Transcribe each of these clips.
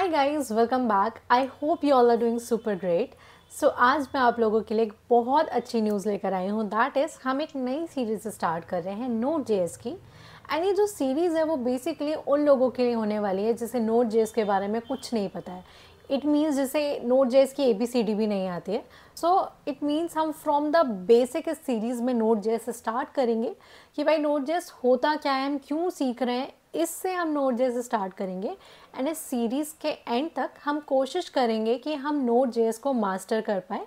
Hi guys welcome back I hope you all are doing super great so आज मैं आप लोगों के लिए एक बहुत अच्छी न्यूज़ लेकर आई हूँ। दैट इज़ हम एक नई सीरीज़ स्टार्ट कर रहे हैं नोट जेएस की। एंड ये जो सीरीज़ है, वो बेसिकली उन लोगों के लिए होने वाली है, जिसे नोट जेएस के बारे में कुछ नहीं पता है। इट मीन्स जैसे नोट जेस की ए बी सी डी भी नहीं आती है। सो इट मीन्स हम फ्रॉम द बेसिक सीरीज़ में नोट जेस स्टार्ट करेंगे कि भाई नोट जेस होता क्या है, हम क्यों सीख रहे हैं? इससे हम नोट जेस स्टार्ट करेंगे एंड इस सीरीज़ के एंड तक हम कोशिश करेंगे कि हम नोट जेस को मास्टर कर पाए।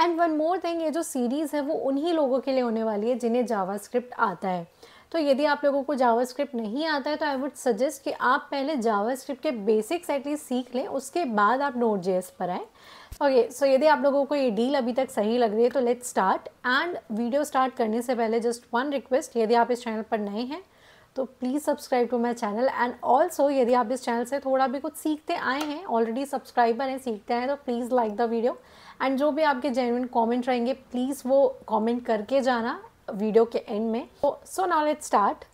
एंड वन मोर थिंग ये जो सीरीज़ है वो उन्हीं लोगों के लिए होने वाली है जिन्हें जावा स्क्रिप्ट आता है। तो यदि आप लोगों को जावा स्क्रिप्ट नहीं आता है तो आई वुड सजेस्ट कि आप पहले जावा स्क्रिप्ट के बेसिक्स एटलीस्ट सीख लें, उसके बाद आप नोट जेएस पर आएँ। ओके सो यदि आप लोगों को ये डील अभी तक सही लग रही है तो let's start and video start करने से पहले जस्ट वन रिक्वेस्ट यदि आप इस चैनल पर नए हैं तो please subscribe to my channel and also यदि आप इस चैनल से थोड़ा भी कुछ सीखते आए हैं ऑलरेडी सब्सक्राइबर हैं, सीखते हैं तो please like the video and जो भी आपके जेनुइन कमेंट रहेंगे प्लीज़ वो कॉमेंट करके जाना वीडियो के एंड में. सो नाउ लेट्स स्टार्ट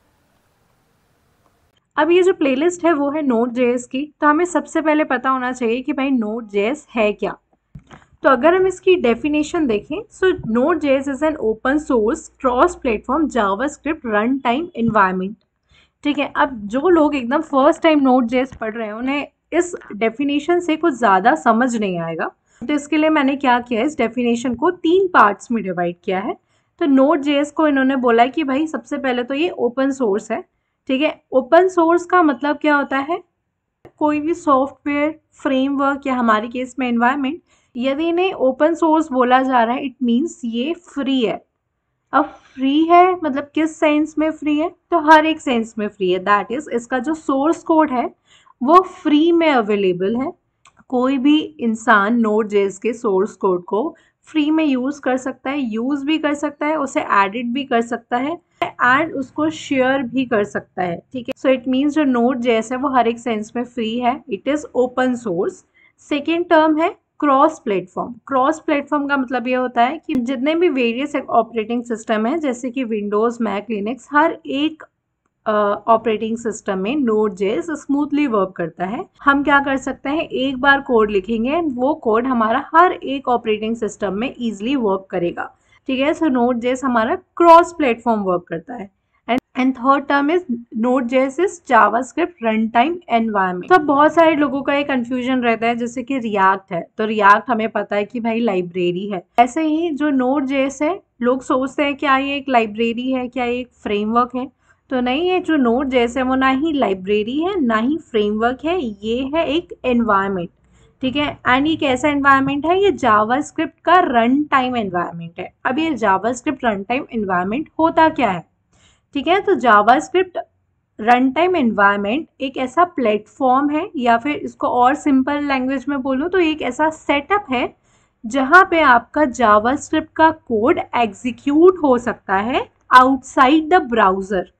अब ये जो प्लेलिस्ट है, वो है नोट जेएस की. तो हमें सबसे पहले पता होना चाहिए कि भाई नोट जेएस है क्या? तो अगर हम इसकी डेफिनेशन देखें so Node JS is an open source cross platform JavaScript run time environment ठीक है, अब जो लोग एकदम फ़र्स्ट टाइम नोट जेस पढ़ रहे हैं, उन्हें इस डेफिनेशन से कुछ ज़्यादा समझ नहीं आएगा। तो इसके लिए मैंने क्या किया, इस डेफिनेशन को तीन पार्ट्स में डिवाइड किया है। तो नोट जेस को इन्होंने बोला है कि भाई, सबसे पहले तो ये ओपन सोर्स है, ठीक है? ओपन सोर्स का मतलब क्या होता है? कोई भी सॉफ्टवेयर फ्रेमवर्क या हमारे केस में एनवायरनमेंट यदि इन्हें ओपन सोर्स बोला जा रहा है इट मीन्स ये फ्री है। अब फ्री है मतलब किस सेंस में फ्री है? तो हर एक सेंस में फ्री है। दैट इज़ इसका जो सोर्स कोड है, वो फ्री में अवेलेबल है। कोई भी इंसान नोट जेस के सोर्स कोड को फ्री में यूज़ कर सकता है यूज़ भी कर सकता है, उसे एडिट भी कर सकता है एंड उसको शेयर भी कर सकता है। ठीक है? सो इट मीन्स जो नोट जेस है, वो हर एक सेंस में फ्री है। It is open source second term है क्रॉस प्लेटफॉर्म। क्रॉस प्लेटफॉर्म का मतलब ये होता है कि जितने भी वेरियस ऑपरेटिंग सिस्टम है जैसे कि विंडोज़ मैक लिनक्स हर एक ऑपरेटिंग uh, सिस्टम में नोट जेस स्मूथली वर्क करता है। हम क्या कर सकते हैं? एक बार कोड लिखेंगे वो कोड हमारा हर एक ऑपरेटिंग सिस्टम में इजिली वर्क करेगा। ठीक है? सो नोट जेस हमारा क्रॉस प्लेटफॉर्म वर्क करता है। And and third term is Node JS is JavaScript run time environment तो बहुत सारे लोगों का एक कंफ्यूजन रहता है, जैसे कि रिएक्ट है। तो रिएक्ट हमें पता है कि भाई लाइब्रेरी है। ऐसे ही जो नोट जेस है, लोग सोचते हैं क्या ये एक लाइब्रेरी है, क्या ये एक फ्रेमवर्क है? तो नहीं, ये जो नोट जैसे वो ना ही लाइब्रेरी है, ना ही फ्रेमवर्क है, ये है एक एनवायरमेंट ठीक है? एंड ये कैसा एनवायरमेंट है? ये जावा स्क्रिप्ट का रन टाइम एनवायरमेंट है। अब ये JavaScript run time environment होता क्या है? ठीक है तो JavaScript run time environment एक ऐसा प्लेटफॉर्म है, या फिर इसको और सिंपल लैंग्वेज में बोलूँ तो एक ऐसा सेटअप है, जहाँ पे आपका जावा स्क्रिप्ट का कोड एग्जीक्यूट हो सकता है outside the browser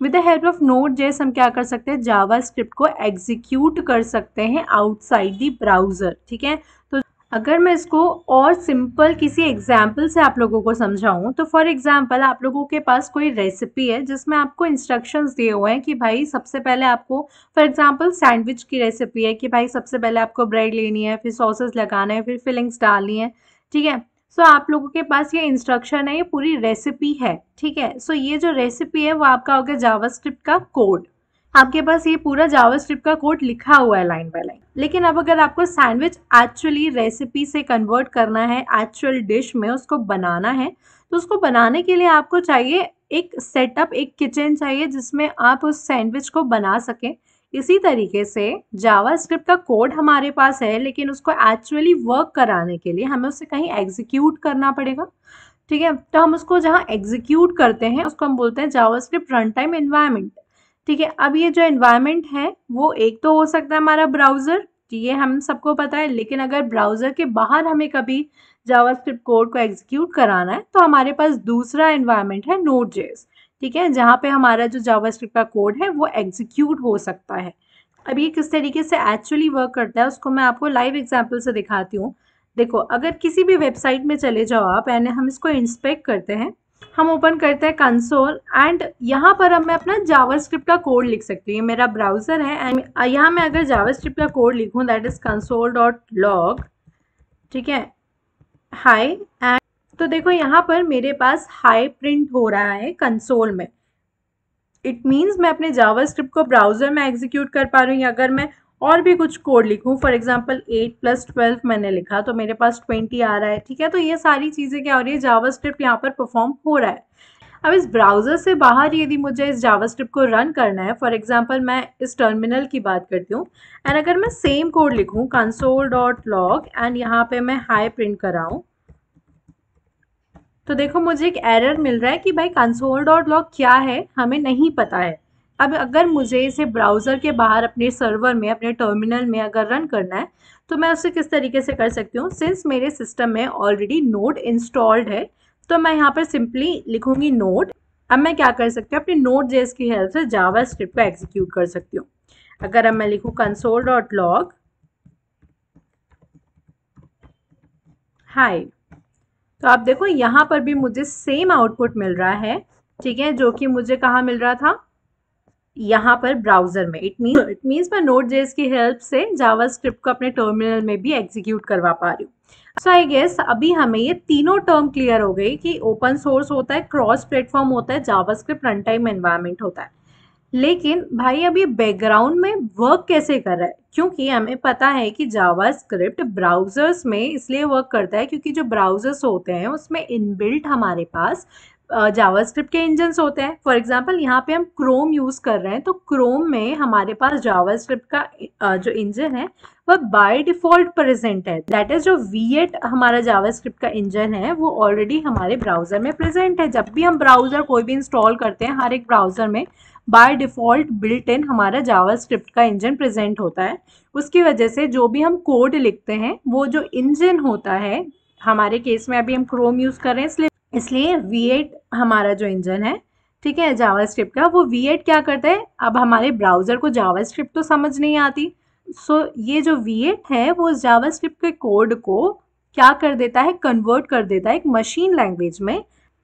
with the help of Node JS हम क्या कर सकते हैं जावा स्क्रिप्ट को एग्जीक्यूट कर सकते हैं आउटसाइड दी ब्राउज़र ठीक है? तो अगर मैं इसको और सिंपल किसी एग्ज़ाम्पल से आप लोगों को समझाऊं तो फॉर एग्ज़ाम्पल आप लोगों के पास कोई रेसिपी है जिसमें आपको इंस्ट्रक्शंस दिए हुए हैं कि भाई सबसे पहले आपको फॉर एग्ज़ाम्पल सैंडविच की रेसिपी है कि भाई सबसे पहले आपको ब्रेड लेनी है फिर सॉसेस लगाना है फिर फिलिंग्स डालनी है ठीक है? सो so, आप लोगों के पास ये इंस्ट्रक्शन है ये पूरी रेसिपी है ठीक है? सो so, ये जो रेसिपी है वो आपका हो गया जावास्क्रिप्ट का कोड आपके पास ये पूरा जावास्क्रिप्ट का कोड लिखा हुआ है लाइन बाय लाइन। लेकिन अब अगर आपको सैंडविच एक्चुअली रेसिपी से कन्वर्ट करना है एक्चुअल डिश में उसको बनाना है तो उसको बनाने के लिए आपको चाहिए एक सेटअप एक किचन चाहिए जिसमें आप उस सैंडविच को बना सकें। इसी तरीके से जावा स्क्रिप्ट का कोड हमारे पास है, लेकिन उसको एक्चुअली वर्क कराने के लिए हमें उसे कहीं एग्जीक्यूट करना पड़ेगा। ठीक है? तो हम उसको जहाँ एग्जीक्यूट करते हैं, उसको हम बोलते हैं JavaScript run time environment ठीक है, अब ये जो एनवायरमेंट है, वो एक तो हो सकता है हमारा ब्राउज़र ये हम सबको पता है, लेकिन अगर ब्राउज़र के बाहर हमें कभी जावास्क्रिप्ट कोड को एग्जीक्यूट कराना है तो हमारे पास दूसरा एनवायरमेंट है नोट जेस ठीक है, जहाँ पे हमारा जो जावास्क्रिप्ट का कोड है, वो एग्जीक्यूट हो सकता है। अब ये किस तरीके से एक्चुअली वर्क करता है, उसको मैं आपको लाइव एग्ज़ाम्पल से दिखाती हूँ। देखो, अगर किसी भी वेबसाइट में चले जाओ आप, यानी हम इसको इंस्पेक्ट करते हैं हम ओपन करते हैं कंसोल एंड यहाँ पर अब मैं अपना जावास्क्रिप्ट का कोड लिख सकती हूँ। ये मेरा ब्राउज़र है एंड यहाँ मैं अगर जावास्क्रिप्ट का कोड लिखूँ that is console dot log ठीक है? हाई एंड तो देखो यहाँ पर मेरे पास हाई प्रिंट हो रहा है कंसोल में। इट मीन्स मैं अपने जावास्क्रिप्ट को ब्राउज़र में एग्जीक्यूट कर पा रही हूँ। अगर मैं और भी कुछ कोड लिखूँ। For example eight plus twelve मैंने लिखा तो मेरे पास ट्वेंटी आ रहा है, ठीक है? तो ये सारी चीज़ें क्या हो रही है? जावा स्क्रिप्ट यहाँ पर परफॉर्म हो रहा है। अब इस ब्राउज़र से बाहर यदि मुझे इस जावा स्क्रिप्ट को रन करना है फॉर एग्ज़ाम्पल मैं इस टर्मिनल की बात करती हूँ एंड अगर मैं सेम कोड लिखूँ कंसोल डॉट लॉग एंड यहाँ पे मैं हाई प्रिंट कराऊँ तो देखो मुझे एक एरर मिल रहा है कि भाई कंसोल डॉट लॉग क्या है? हमें नहीं पता है। अब अगर मुझे इसे ब्राउज़र के बाहर अपने सर्वर में, अपने टर्मिनल में अगर रन करना है तो मैं उसे किस तरीके से कर सकती हूँ? सिंस मेरे सिस्टम में ऑलरेडी नोड इंस्टॉल्ड है तो मैं यहाँ पर सिंपली लिखूँगी नोड अब मैं क्या कर सकती हूँ? अपने नोट जेस की हेल्प से जावा स्क्रिप्ट को एग्जीक्यूट कर सकती हूँ। अगर अब मैं लिखूँ कंसोल डॉट लॉग हाई तो आप देखो यहाँ पर भी मुझे सेम आउटपुट मिल रहा है, ठीक है, जो कि मुझे कहाँ मिल रहा था? यहाँ पर ब्राउज़र में। इट मीन इट मीन्स मैं नोट जेस की हेल्प से जावा स्क्रिप्ट को अपने टर्मिनल में भी एग्जीक्यूट करवा पा रही हूँ। सो आई गेस अभी हमें ये तीनों टर्म क्लियर हो गई कि ओपन सोर्स होता है क्रॉस प्लेटफॉर्म होता है JavaScript run time environment होता है। लेकिन भाई, अब ये बैकग्राउंड में वर्क कैसे कर रहा है? क्योंकि हमें पता है कि जावा स्क्रिप्ट ब्राउजर्स में इसलिए वर्क करता है क्योंकि जो ब्राउजर्स होते हैं, उसमें इनबिल्ट हमारे पास जावास्क्रिप्ट के इंजन्स होते हैं। फॉर एग्जांपल यहाँ पे हम क्रोम यूज़ कर रहे हैं तो क्रोम में हमारे पास जावास्क्रिप्ट का जो इंजन है, वह बाय डिफ़ॉल्ट प्रेजेंट है। दैट इज़ जो वी हमारा जावास्क्रिप्ट का इंजन है, वो ऑलरेडी हमारे ब्राउज़र में प्रेजेंट है। जब भी हम ब्राउज़र कोई भी इंस्टॉल करते हैं, हर एक ब्राउज़र में बाय डिफ़ॉल्ट बिल्ट इन हमारा जावास्क्रिप्ट का इंजन प्रेजेंट होता है। उसकी वजह से जो भी हम कोड लिखते हैं, वो जो इंजन होता है, हमारे केस में अभी हम क्रोम यूज़ कर रहे हैं, इसलिए इसलिए V8 हमारा जो इंजन है ठीक है जावा स्क्रिप्ट का वो V8 क्या करता है? अब हमारे ब्राउज़र को जावा स्क्रिप्ट तो समझ नहीं आती। सो so, ये जो V8 है वो जावा स्क्रिप्ट के कोड को क्या कर देता है? कन्वर्ट कर देता है एक मशीन लैंग्वेज में।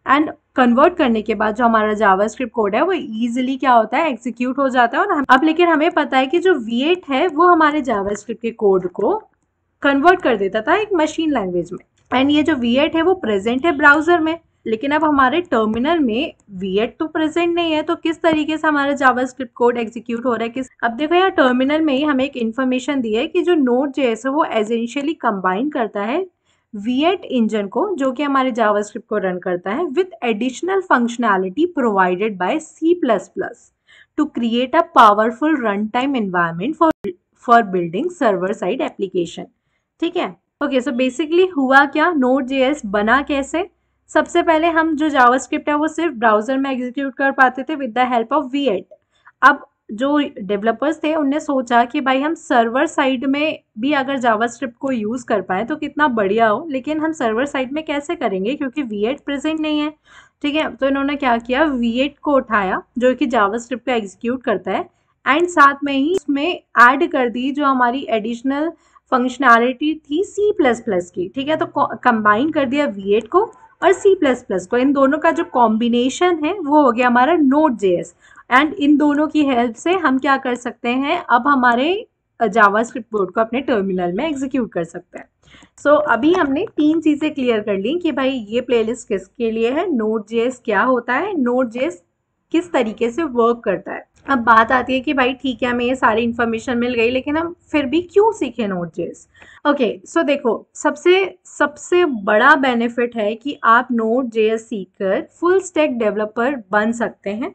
एंड कन्वर्ट करने के बाद जो हमारा जावा स्क्रिप्ट कोड है वो ईजिली क्या होता है? एग्जीक्यूट हो जाता है। और हम अब लेकिन हमें पता है कि जो V8 है वो हमारे जावा स्क्रिप्ट के कोड को कन्वर्ट कर देता था एक मशीन लैंग्वेज में। एंड ये जो वी एट है, वो प्रेजेंट है ब्राउज़र में। लेकिन अब हमारे टर्मिनल में वी एट तो प्रेजेंट नहीं है तो किस तरीके से हमारा जावा स्क्रिप्ट कोड एग्जीक्यूट हो रहा है, किस अब देखो यार टर्मिनल में ही हमें एक इन्फॉर्मेशन दी है कि जो नोट जो है, वो एजेंशियली कंबाइन करता है वी एट इंजन को, जो कि हमारे जावा स्क्रिप्ट को रन करता है with additional functionality provided by C plus plus to create a powerful run time environment for for building server side application ठीक है? ओके सो बेसिकली हुआ क्या? नोट जे बना कैसे? सबसे पहले हम जो जावास्क्रिप्ट है, वो सिर्फ़ ब्राउज़र में एग्जीक्यूट कर पाते थे with the help of V अब जो डेवलपर्स थे, उनने सोचा कि भाई हम सर्वर साइड में भी अगर जावास्क्रिप्ट को यूज़ कर पाए तो कितना बढ़िया हो। लेकिन हम सर्वर साइड में कैसे करेंगे? क्योंकि वी प्रेजेंट नहीं है। ठीक है? तो इन्होंने क्या किया? वी को उठाया, जो कि जावास्क्रिप्ट को एग्जीक्यूट करता है। एंड साथ में ही उसमें ऐड कर दी जो हमारी एडिशनल फंक्शनैलिटी थी सी प्लस प्लस की ठीक है? तो कंबाइन कर दिया वी एट को और सी प्लस प्लस को। इन दोनों का जो कॉम्बिनेशन है वो हो गया हमारा नोट जे एस एंड इन दोनों की हेल्प से हम क्या कर सकते हैं? अब हमारे जावा स्क्रिप्ट बोर्ड को अपने टर्मिनल में एग्जीक्यूट कर सकते हैं। सो so, अभी हमने तीन चीज़ें क्लियर कर ली कि भाई ये प्लेलिस्ट किसके लिए है? नोट जेस क्या होता है? नोट जेस किस तरीके से वर्क करता है? अब बात आती है कि भाई, ठीक है, हमें ये सारी इन्फॉर्मेशन मिल गई, लेकिन हम फिर भी क्यों सीखें नोट जेस ओके सो देखो, सबसे सबसे बड़ा बेनिफिट है कि आप नोट जेएस सीखकर फुल स्टैक डेवलपर बन सकते हैं।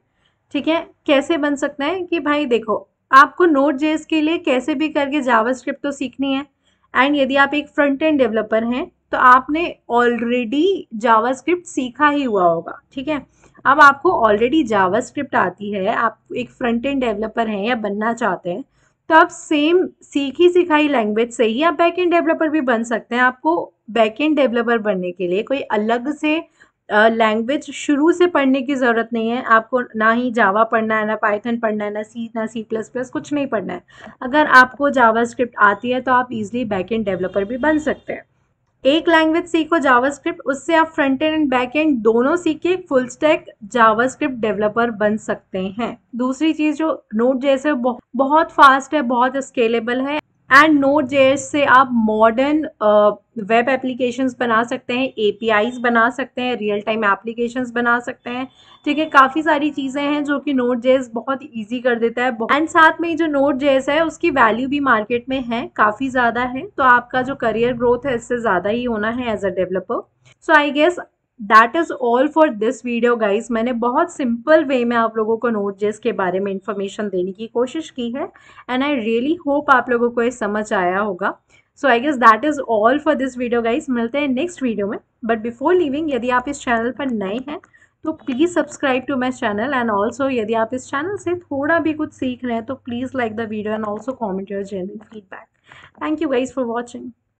ठीक है? कैसे बन सकते हैं? कि भाई, देखो, आपको नोट जेएस के लिए कैसे भी करके जावास्क्रिप्ट तो सीखनी है एंड यदि आप एक फ्रंट एंड डेवलपर हैं तो आपने ऑलरेडी जावास्क्रिप्ट सीखा ही हुआ होगा। ठीक है? अब आपको ऑलरेडी जावास्क्रिप्ट आती है आप एक फ्रंट एंड डेवलपर हैं या बनना चाहते हैं तो आप सेम सीखी सिखाई लैंग्वेज से ही आप बैक एंड डेवलपर भी बन सकते हैं। आपको बैक एंड डेवलपर बनने के लिए कोई अलग से लैंग्वेज uh, शुरू से पढ़ने की ज़रूरत नहीं है। आपको ना ही जावा पढ़ना है ना पाइथन पढ़ना है ना सी ना सी प्लस प्लस कुछ नहीं पढ़ना है। अगर आपको जावा स्क्रिप्ट आती है तो आप इजीली बैक एंड डेवलपर भी बन सकते हैं। एक लैंग्वेज सीखो जावास्क्रिप्ट उससे आप front end and back end दोनों सीख के फुल स्टैक जावास्क्रिप्ट डेवलपर बन सकते हैं। दूसरी चीज़ जो नोट जैसे बहुत फास्ट है, बहुत स्केलेबल है। एंड नोट जेएस से आप मॉडर्न वेब एप्लीकेशंस बना सकते हैं एपीआईज बना सकते हैं रियल टाइम एप्लीकेशंस बना सकते हैं। ठीक है, काफ़ी सारी चीज़ें हैं जो कि नोट जेएस बहुत इजी कर देता है एंड साथ में जो नोट जेएस है, उसकी वैल्यू भी मार्केट में है, काफ़ी ज़्यादा है। तो आपका जो करियर ग्रोथ है, इससे ज़्यादा ही होना है as a developer so I guess that is all for this video guys मैंने बहुत सिंपल वे में आप लोगों को नोट जेस के बारे में इंफॉर्मेशन देने की कोशिश की है एंड आई रियली होप आप लोगों को ये समझ आया होगा. So I guess that is all for this video guys मिलते हैं नेक्स्ट वीडियो में. बट बिफोर लिविंग यदि आप इस चैनल पर नए हैं तो please subscribe to my channel and also यदि आप इस चैनल से थोड़ा भी कुछ सीख रहे हैं तो please like the video and also comment your general feedback thank you guys for watching